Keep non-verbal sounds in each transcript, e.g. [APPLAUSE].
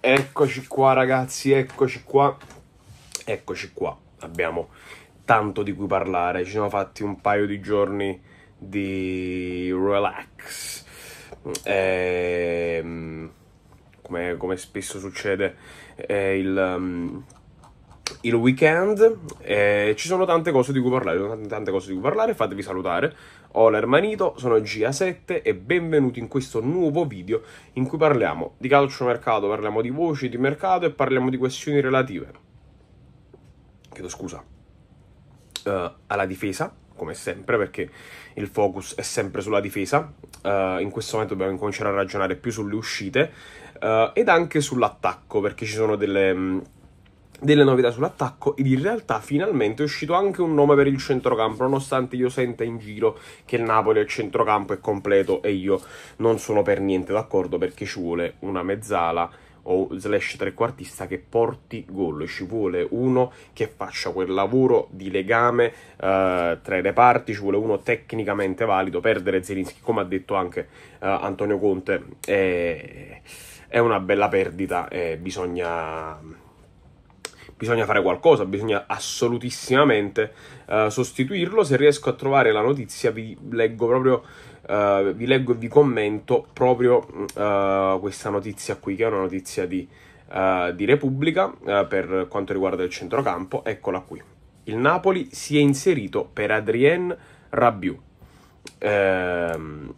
Eccoci qua ragazzi, eccoci qua, eccoci qua, abbiamo tanto di cui parlare, ci siamo fatti un paio di giorni di relax, ehm, come, come spesso succede eh, il, um, il weekend, eh, ci sono tante cose di cui parlare, tante cose di cui parlare, fatevi salutare, ho l'Ermanito, sono GA7 e benvenuti in questo nuovo video in cui parliamo di calcio mercato, parliamo di voci di mercato e parliamo di questioni relative. Chiedo scusa. Uh, alla difesa, come sempre, perché il focus è sempre sulla difesa. Uh, in questo momento dobbiamo cominciare a ragionare più sulle uscite uh, ed anche sull'attacco, perché ci sono delle delle novità sull'attacco ed in realtà finalmente è uscito anche un nome per il centrocampo nonostante io senta in giro che il Napoli al centrocampo è completo e io non sono per niente d'accordo perché ci vuole una mezzala o slash trequartista che porti gol, ci vuole uno che faccia quel lavoro di legame eh, tra i reparti, ci vuole uno tecnicamente valido, perdere Zelinski come ha detto anche eh, Antonio Conte è, è una bella perdita e bisogna bisogna fare qualcosa, bisogna assolutissimamente uh, sostituirlo. Se riesco a trovare la notizia, vi leggo proprio. Uh, vi leggo e vi commento proprio uh, questa notizia qui, che è una notizia di, di Repubblica per quanto riguarda il centrocampo. Eccola qui. Il Napoli si è inserito per Adrien Rabiu. Ehm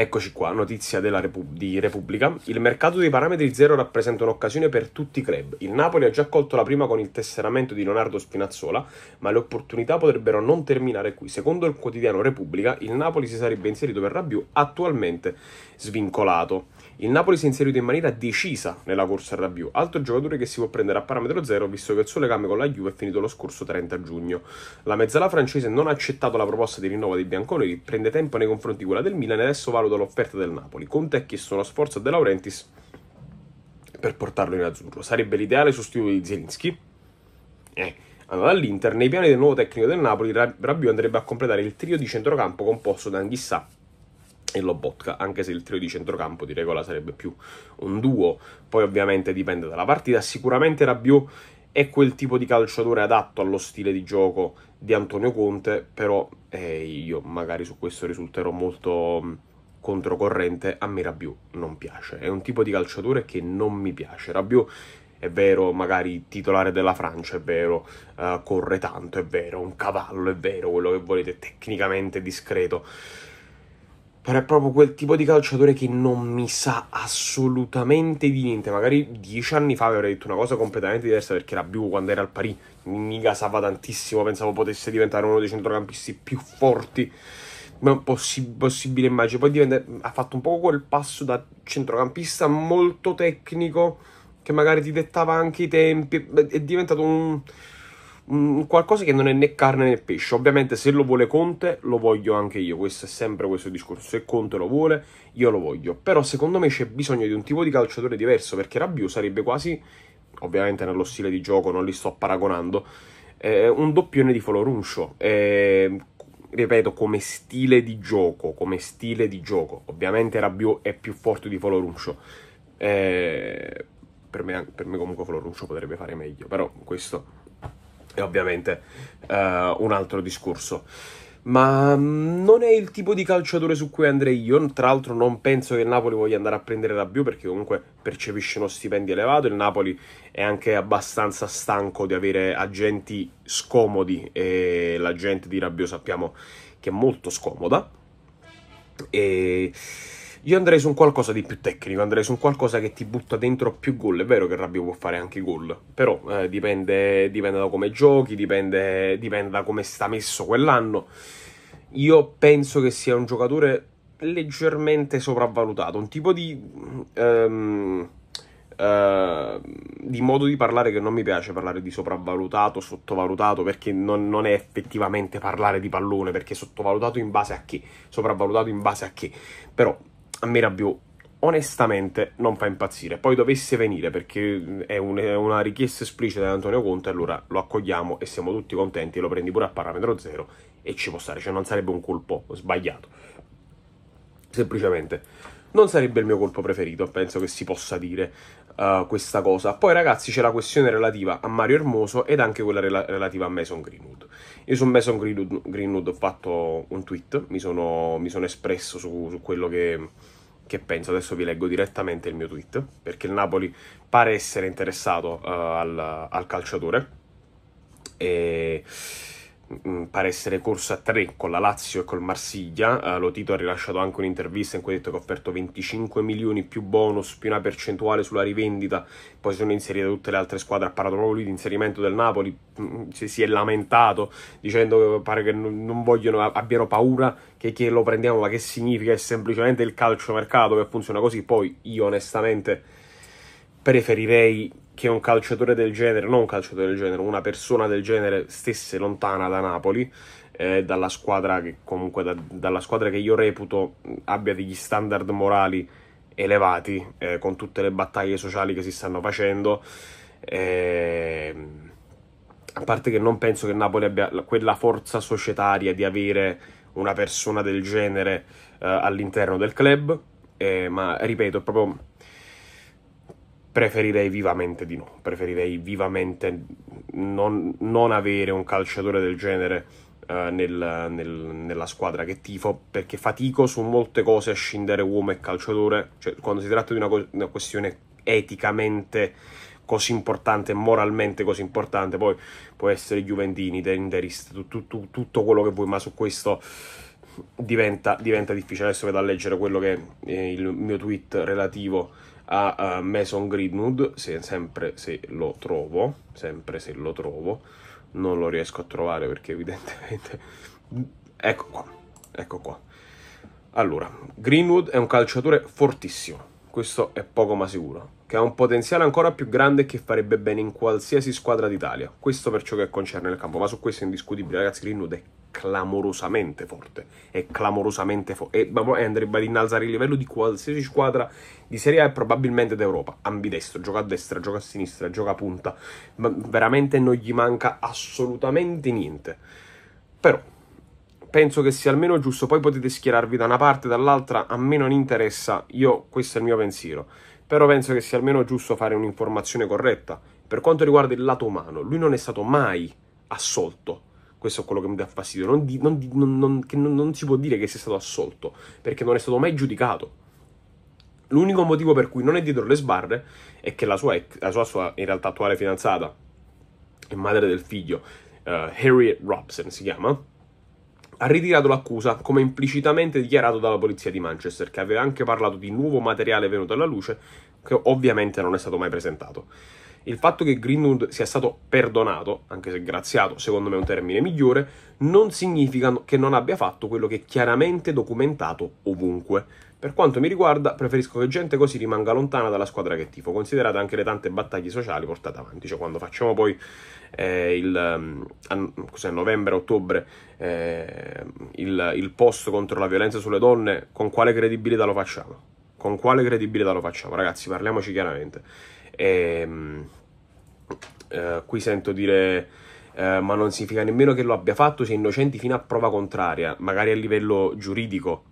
Eccoci qua, notizia Repu- di Repubblica. Il mercato dei parametri zero rappresenta un'occasione per tutti i club. Il Napoli ha già colto la prima con il tesseramento di Leonardo Spinazzola, ma le opportunità potrebbero non terminare qui. Secondo il quotidiano Repubblica, il Napoli si sarebbe inserito per Rabiu, attualmente svincolato. Il Napoli si è inserito in maniera decisa nella corsa a Rabiu, altro giocatore che si può prendere a parametro zero visto che il suo legame con la Juve è finito lo scorso 30 giugno. La mezzala francese non ha accettato la proposta di rinnovo dei bianconeri, prende tempo nei confronti di quella del Milan e adesso valuta l'offerta del Napoli. Conte ha chiesto uno sforzo a De Laurentiis per portarlo in azzurro. Sarebbe l'ideale sostituto di Zelinski. Eh, allora, all'Inter, nei piani del nuovo tecnico del Napoli, Rabiu andrebbe a completare il trio di centrocampo composto da Anghissà, e Lobotka, anche se il trio di centrocampo di regola sarebbe più un duo, poi ovviamente dipende dalla partita, sicuramente Rabiot è quel tipo di calciatore adatto allo stile di gioco di Antonio Conte, però eh, io magari su questo risulterò molto mm, controcorrente, a me Rabiot non piace, è un tipo di calciatore che non mi piace, Rabiot è vero, magari titolare della Francia, è vero, uh, corre tanto, è vero, un cavallo, è vero, quello che volete, tecnicamente discreto, però è proprio quel tipo di calciatore che non mi sa assolutamente di niente. Magari dieci anni fa avrei detto una cosa completamente diversa perché era più quando era al Paris. Mi gasava tantissimo, pensavo potesse diventare uno dei centrocampisti più forti possi- possibile immagine. Poi diventa, ha fatto un po' quel passo da centrocampista molto tecnico che magari ti dettava anche i tempi. È diventato un qualcosa che non è né carne né pesce. Ovviamente se lo vuole Conte, lo voglio anche io. Questo è sempre questo discorso. Se Conte lo vuole, io lo voglio. Però secondo me c'è bisogno di un tipo di calciatore diverso, perché Rabiu sarebbe quasi, ovviamente nello stile di gioco, non li sto paragonando, eh, un doppione di Foloruncio. Eh, ripeto, come stile di gioco, come stile di gioco. Ovviamente Rabiu è più forte di Foloruncio. Eh, per, me, per me comunque Foloruncio potrebbe fare meglio, però questo è ovviamente uh, un altro discorso. Ma mm, non è il tipo di calciatore su cui andrei io. Tra l'altro, non penso che il Napoli voglia andare a prendere Rabiot perché comunque percepisce uno stipendio elevato. Il Napoli è anche abbastanza stanco di avere agenti scomodi e la gente di Rabiot sappiamo che è molto scomoda. E io andrei su un qualcosa di più tecnico, andrei su un qualcosa che ti butta dentro più gol. È vero che Rabbio può fare anche gol, però eh, dipende, dipende, da come giochi, dipende, dipende da come sta messo quell'anno. Io penso che sia un giocatore leggermente sopravvalutato, un tipo di... Um, Uh, di modo di parlare che non mi piace parlare di sopravvalutato, sottovalutato, perché non, non, è effettivamente parlare di pallone, perché sottovalutato in base a che, sopravvalutato in base a che. Però a me Rabiot onestamente non fa impazzire. Poi dovesse venire perché è, un, è una richiesta esplicita di Antonio Conte, allora lo accogliamo e siamo tutti contenti, lo prendi pure a parametro zero e ci può stare, cioè non sarebbe un colpo sbagliato. Semplicemente non sarebbe il mio colpo preferito, penso che si possa dire uh, questa cosa. Poi ragazzi c'è la questione relativa a Mario Hermoso ed anche quella rela- relativa a Mason Greenwood. Io su Mason Greenwood, Greenwood ho fatto un tweet, mi sono, mi sono espresso su, su quello che, che, penso, adesso vi leggo direttamente il mio tweet, perché il Napoli pare essere interessato uh, al, al calciatore. E Pare essere corso a tre con la Lazio e col Marsiglia. Uh, lo Tito ha rilasciato anche un'intervista in cui ha detto che ha offerto 25 milioni più bonus, più una percentuale sulla rivendita. Poi sono inserite tutte le altre squadre. Ha parlato proprio lui di inserimento del Napoli. Si, si, è lamentato dicendo che pare che non vogliono, abbiano paura che, che lo prendiamo. Ma che significa? È semplicemente il calciomercato che funziona così. Poi io onestamente preferirei che un calciatore del genere, non un calciatore del genere, una persona del genere stesse lontana da Napoli, eh, dalla squadra che comunque da, dalla squadra che io reputo abbia degli standard morali elevati, eh, con tutte le battaglie sociali che si stanno facendo. Eh, a parte che non penso che Napoli abbia quella forza societaria di avere una persona del genere eh, all'interno del club, eh, ma ripeto, proprio preferirei vivamente di no. Preferirei vivamente non, non avere un calciatore del genere uh, nel, nel, nella squadra che tifo, perché fatico su molte cose a scindere uomo e calciatore. Cioè, quando si tratta di una, una questione eticamente così importante, moralmente così importante, poi può essere Juventini, Interisti, tu, tu, tutto quello che vuoi, ma su questo diventa, diventa difficile. Adesso vedo a leggere quello che è il mio tweet relativo a uh, Mason Greenwood, se, sempre se lo trovo, sempre se lo trovo, non lo riesco a trovare perché evidentemente... [LAUGHS] Ecco qua, ecco qua. Allora, Greenwood è un calciatore fortissimo, questo è poco ma sicuro, che ha un potenziale ancora più grande e che farebbe bene in qualsiasi squadra d'Italia. Questo per ciò che concerne il campo, ma su questo è indiscutibile, ragazzi, Greenwood è clamorosamente forte, è clamorosamente forte, e, andrebbe ad innalzare il livello di qualsiasi squadra di Serie A e probabilmente d'Europa, ambidestro, gioca a destra, gioca a sinistra, gioca a punta, ma veramente non gli manca assolutamente niente. Però penso che sia almeno giusto, poi potete schierarvi da una parte e dall'altra, a me non interessa, io questo è il mio pensiero, però penso che sia almeno giusto fare un'informazione corretta. Per quanto riguarda il lato umano, lui non è stato mai assolto questo è quello che mi dà fastidio. Non, di, non, di, non, non, si può dire che sia stato assolto, perché non è stato mai giudicato. L'unico motivo per cui non è dietro le sbarre è che la sua, la sua, sua in realtà attuale fidanzata e madre del figlio, uh, Harriet Robson si chiama, ha ritirato l'accusa come implicitamente dichiarato dalla polizia di Manchester, che aveva anche parlato di nuovo materiale venuto alla luce, che ovviamente non è stato mai presentato. Il fatto che Greenwood sia stato perdonato, anche se graziato, secondo me è un termine migliore, non significa che non abbia fatto quello che è chiaramente documentato ovunque. Per quanto mi riguarda, preferisco che gente così rimanga lontana dalla squadra che tifo, considerate anche le tante battaglie sociali portate avanti. Cioè, quando facciamo poi eh, il um, a, novembre-ottobre eh, il, il post contro la violenza sulle donne, con quale credibilità lo facciamo? Con quale credibilità lo facciamo? Ragazzi, parliamoci chiaramente. Ehm eh, qui sento dire eh, ma non significa nemmeno che lo abbia fatto, si è innocenti fino a prova contraria, magari a livello giuridico,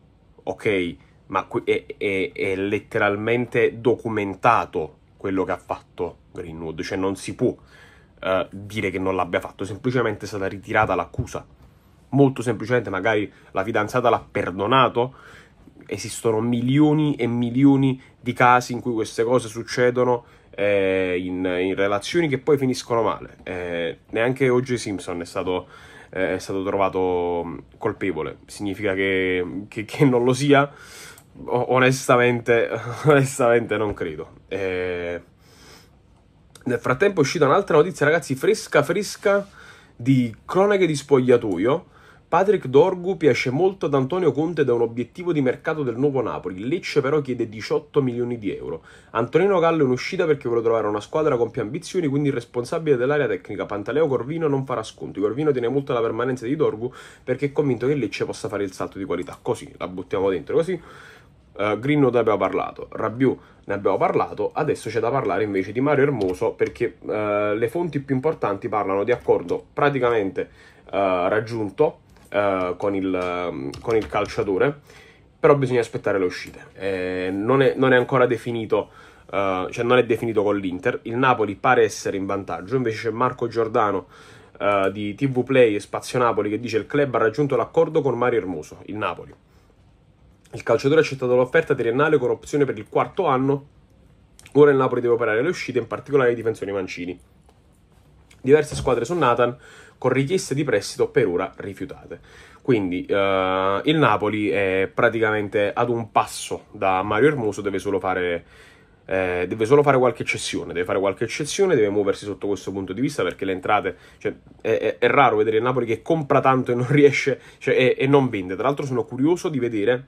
ok, ma è, è, è letteralmente documentato quello che ha fatto Greenwood, cioè non si può uh, dire che non l'abbia fatto, semplicemente è stata ritirata l'accusa. Molto semplicemente, magari la fidanzata l'ha perdonato. Esistono milioni e milioni di casi in cui queste cose succedono eh, in, in, relazioni che poi finiscono male. Eh, neanche O.J. Simpson è stato, eh, è stato, trovato colpevole. Significa che, che, che non lo sia? Onestamente, [LAUGHS] onestamente non credo. Eh, nel frattempo è uscita un'altra notizia, ragazzi, fresca fresca di cronache di spogliatoio Patrick Dorgu piace molto ad Antonio Conte da un obiettivo di mercato del nuovo Napoli. Lecce però chiede 18 milioni di euro. Antonino Gallo è in uscita perché vuole trovare una squadra con più ambizioni, quindi il responsabile dell'area tecnica Pantaleo Corvino non farà sconti. Corvino tiene molto la permanenza di Dorgu perché è convinto che Lecce possa fare il salto di qualità. Così la buttiamo dentro, così. Uh, Greenwood ne abbiamo parlato, Rabiu ne abbiamo parlato, adesso c'è da parlare invece di Mario Hermoso perché uh, le fonti più importanti parlano di accordo praticamente uh, raggiunto con, il, um, con il calciatore, però bisogna aspettare le uscite. Eh, non, è, non, è, ancora definito, cioè non è definito con l'Inter. Il Napoli pare essere in vantaggio, invece c'è Marco Giordano di TV Play e Spazio Napoli che dice il club ha raggiunto l'accordo con Mario Ermoso, il Napoli. Il calciatore ha accettato l'offerta triennale con opzione per il quarto anno. Ora il Napoli deve operare le uscite, in particolare i difensori mancini. Diverse squadre su Nathan con richieste di prestito per ora rifiutate. Quindi uh, il Napoli è praticamente ad un passo da Mario Hermoso, deve solo fare eh, deve solo fare qualche eccezione, deve fare qualche eccezione, deve muoversi sotto questo punto di vista perché le entrate, cioè, è, è, è, raro vedere il Napoli che compra tanto e non riesce cioè, e, e, non vende. Tra l'altro sono curioso di vedere,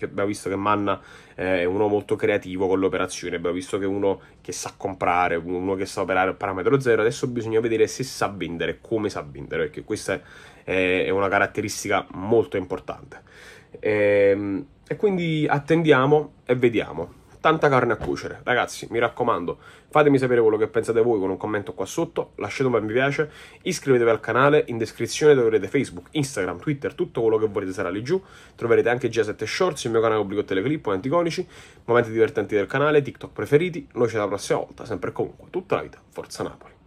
abbiamo visto che Manna è uno molto creativo con le operazioni, abbiamo visto che è uno che sa comprare, uno che sa operare a parametro zero, adesso bisogna vedere se sa vendere, come sa vendere, perché questa è, una caratteristica molto importante. Ehm, e quindi attendiamo e vediamo tanta carne a cuocere. Ragazzi, mi raccomando, fatemi sapere quello che pensate voi con un commento qua sotto, lasciate un mi piace, iscrivetevi al canale, in descrizione troverete Facebook, Instagram, Twitter, tutto quello che volete sarà lì giù, troverete anche G7 Shorts, il mio canale pubblico teleclip, momenti iconici, momenti divertenti del canale, TikTok preferiti, noi ci vediamo la prossima volta, sempre e comunque, tutta la vita, Forza Napoli.